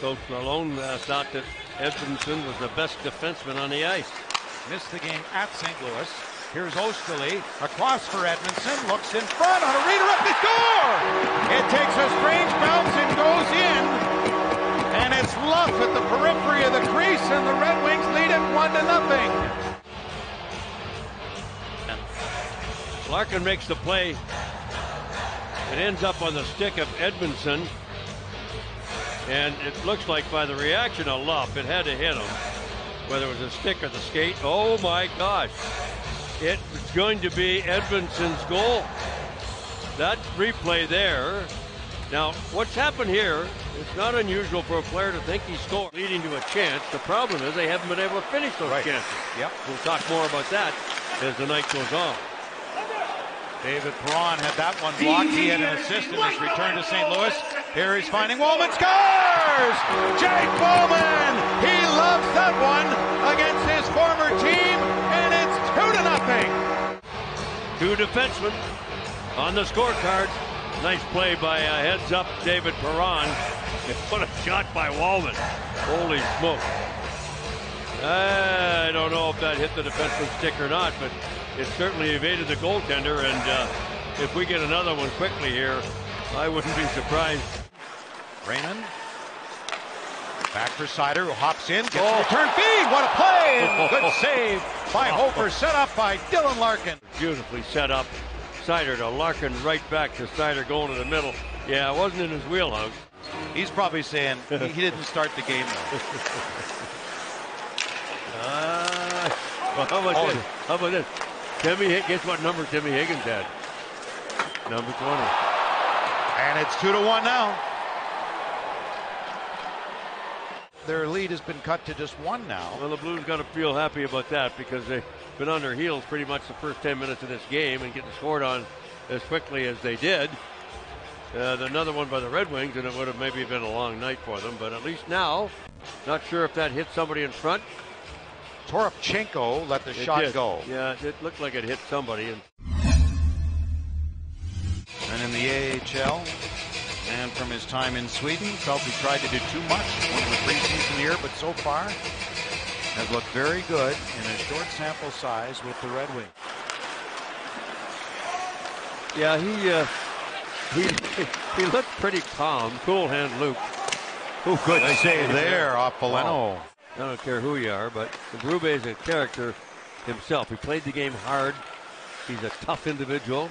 Coach Malone uh, thought that Edmondson was the best defenseman on the ice. Missed the game at St. Louis. Here's Oesterle across for Edmondson. Looks in front on a redirect. Score! It takes a strange bounce and goes in. And it's Luff at the periphery of the crease, and the Red Wings lead it one to nothing. Larkin makes the play. It ends up on the stick of Edmondson. And it looks like by the reaction of Luff, it had to hit him. Whether it was a stick or the skate. Oh my gosh. It's going to be Edmondson's goal. That replay there. Now, what's happened here, it's not unusual for a player to think he scored, leading to a chance. The problem is they haven't been able to finish those Right. chances. Yep. We'll talk more about that as the night goes on. David Perron had that one blocked. He had an assist in his return to St. Louis. Here he's finding Walman scores! Jake Walman! He loves that one against his former team, and it's two to nothing. Two defensemen on the scorecard. Nice play by uh, heads up David Perron. What a shot by Walman. Holy smoke. I don't know if that hit the defenseman's stick or not, but it certainly evaded the goaltender. And uh, if we get another one quickly here, I wouldn't be surprised. Raymond. Back for Seider, who hops in, gets Oh. a return feed. What a play! And good save by Hofer, set up by Dylan Larkin. Beautifully set up. Seider to Larkin right back to Seider going to the middle. Yeah, it wasn't in his wheelhouse. He's probably saying he, he didn't start the game though. Well, how about Oh. this? How about this? Timmy, guess what number Timmy Higgins had? Number 20. And it's two to one now. Their lead has been cut to just one now. Well, the Blues got to feel happy about that because they've been on their heels pretty much the first 10 minutes of this game and getting scored on as quickly as they did. Uh, another one by the Red Wings, and it would have maybe been a long night for them. But at least now, not sure if that hit somebody in front. Toropchenko let the It shot did. go. Yeah, it looked like it hit somebody. And And in the AHL, and from his time in Sweden, felt he tried to do too much one of the preseason year, but so far has looked very good in a short sample size with the Red Wings. yeah, he uh, he he looked pretty calm, cool hand Luke. Who good save there off Poleno. I don't care who you are, but Berube is a character himself. He played the game hard. He's a tough individual,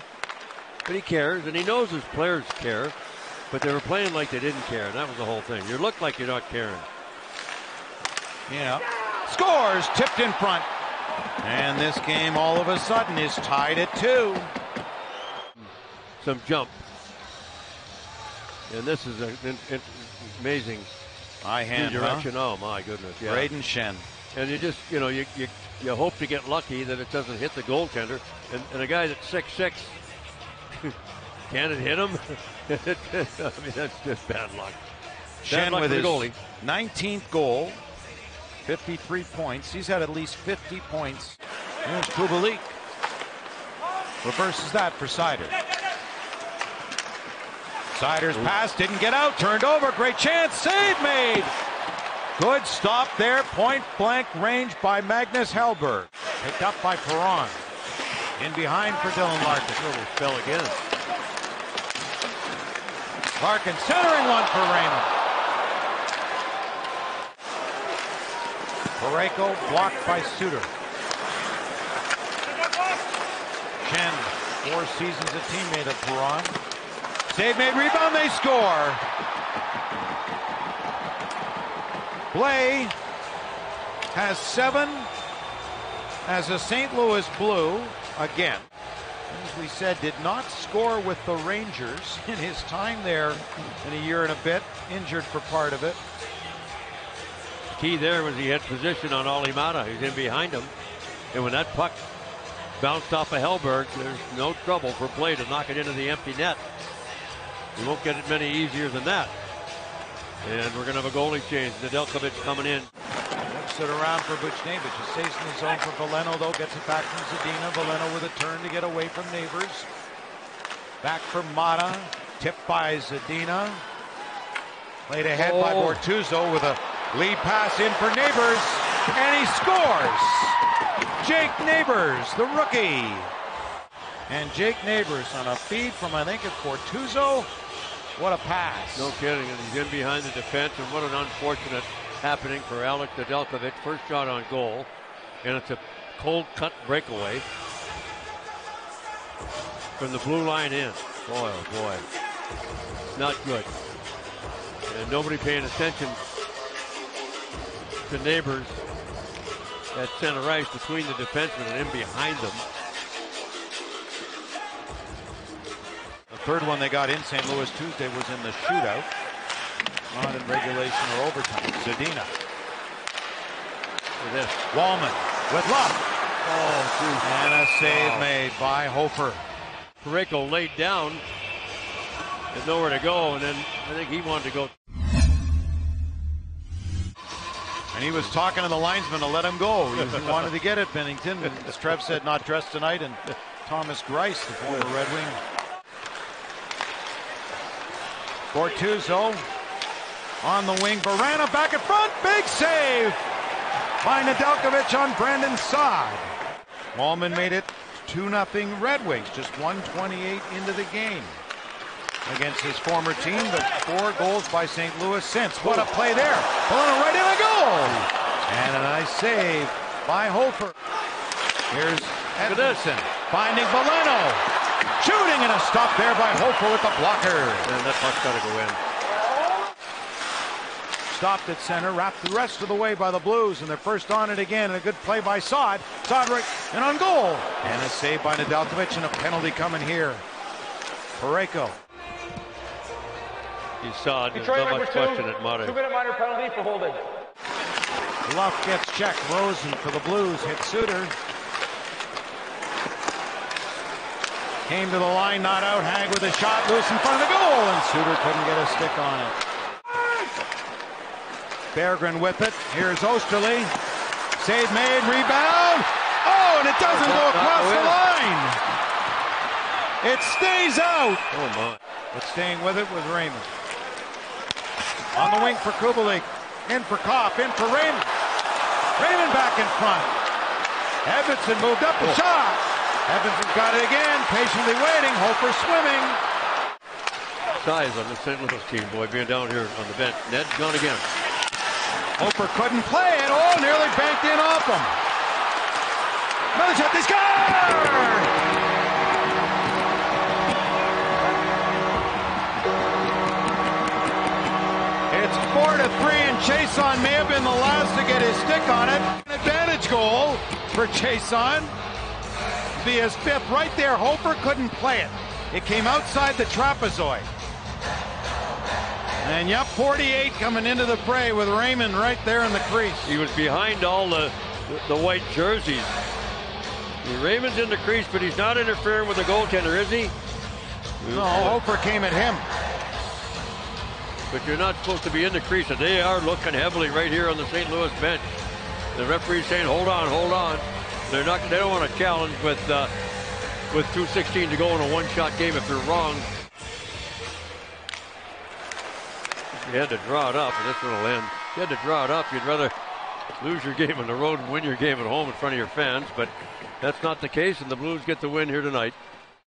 but he cares, and he knows his players care. But they were playing like they didn't care, and that was the whole thing. You look like you're not caring. Yeah. Scores, tipped in front. And this game all of a sudden is tied at two. Some jump, and this is an amazing I hand, huh? redirection. Oh my goodness! Yeah. Brayden Schenn. And you just, you know, you, you you hope to get lucky that it doesn't hit the goaltender. And, and a guy that's six six, can it hit him? I mean, that's just bad luck. Schenn with his the goalie. 19th goal, 53 points. He's had at least 50 points. Here's Kubalik. Reverses that for Seider. Seider's pass didn't get out, turned over, great chance, save made. Good stop there, point blank range by Magnus Hellberg. Picked up by Perron. In behind for Dylan Larkin. Little fell again. Larkin centering one for Raymond. Parayko blocked by Suter. Schenn, four seasons a teammate of Perron. Save made, rebound, they score. Blais has seven as a St. Louis Blue again. As we said, did not score with the Rangers in his time there in a year and a bit, injured for part of it. Key there was he had position on Olli Maatta. He's in behind him. And when that puck bounced off of Hellberg, there's no trouble for play to knock it into the empty net. You won't get it many easier than that. And we're going to have a goalie change. Nedeljkovic coming in. Flips it around for Buchnevich. It stays in the zone for Veleno, though. Gets it back from Zadina. Veleno with a turn to get away from Neighbours. Back for Maatta. Tipped by Zadina. Played ahead by Oh. Bortuzzo with a lead pass in for Neighbours, and he scores. Jake Neighbours, the rookie. And Jake Neighbours on a feed from, I think it's Bortuzzo. What a pass. No kidding, and he's in behind the defense, and what an unfortunate happening for Alec Nedeljkovic. First shot on goal, and it's a cold cut breakaway from the blue line in. Boy, oh boy, not good. And nobody paying attention to Neighbours at center ice between the defensemen and in behind them. Third one they got in St. Louis Tuesday was in the shootout, not in regulation or overtime. Zadina, For this. Walman with luck, Oh, and a save Wow. made by Hofer. Parayko laid down, had nowhere to go, and then I think he wanted to go. And he was talking to the linesman to let him go. He he wanted to get it, Binnington. As Trev said, not dressed tonight. And Thomas Greiss, the former Red Wing. Bortuzzo on the wing. Vrana back in front. Big save by Nedeljkovic on Brandon Saad. Walman made it 2 0 Red Wings, just 128 into the game against his former team, but four goals by St. Louis since. What a play there. Pulling right in a goal. And a nice save by Hofer. Here's. Edmondson finding Veleno. Shooting and a stop there by Hofer with the blocker. And that puck's got to go in. Stopped at center, wrapped the rest of the way by the Blues, and they're first on it again. And a good play by Saad. Saad right and on goal. And a save by Nedeljkovic and a penalty coming here. Parayko. You saw it. There's Detroit not much two, question at Maatta. two-minute minor penalty for holding. Luff gets checked. Rosen for the Blues hit Suter. Came to the line, not out. Hag with a shot loose in front of the goal, and Suter couldn't get a stick on it. Berggren with it. Here's Osterley. Save made, rebound. Oh, and it doesn't go across the line. It stays out. Oh my. But staying with it was Raymond. On the wing for Kubalik. In for Copp. In for Raymond. Raymond back in front. Edmondson moved up the oh. shot. Edmondson got it again. Patiently waiting. Hofer swimming. Size on the St. Louis team, boy, being down here on the bench. Ned's gone again. Hofer couldn't play it. Oh, nearly banked in off him. Another shot. They score! It's four to three, and Chason may have been the last to get his stick on it. An advantage goal for Chason. Be his fifth right there. Hofer couldn't play it. It came outside the trapezoid. And yep, 48 coming into the fray with Raymond right there in the crease. He was behind all the the white jerseys. Raymond's in the crease, but he's not interfering with the goaltender, is he? No, Hofer came at him. But you're not supposed to be in the crease, and they are looking heavily right here on the St. Louis bench. The referee's saying, "Hold on, hold on." They're not. They don't want to challenge with uh, with 2:16 to go in a one-shot game if they're wrong. You had to draw it up, and this one will end. You had to draw it up. You'd rather lose your game on the road and win your game at home in front of your fans, but that's not the case, and the Blues get the win here tonight.